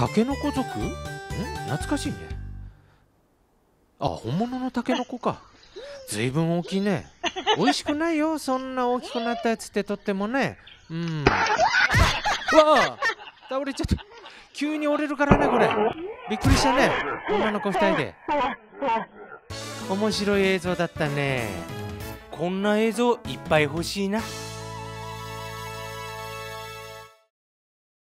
タケノコ族？ん懐かしいね。あ本物のタケノコか。ずいぶん大きいね。美味しくないよ。そんな大きくなったやつってとってもね。うん。わあ！倒れちゃった。急に折れるからねこれ。びっくりしたね。女の子2人で。面白い映像だったね。こんな映像いっぱい欲しいな。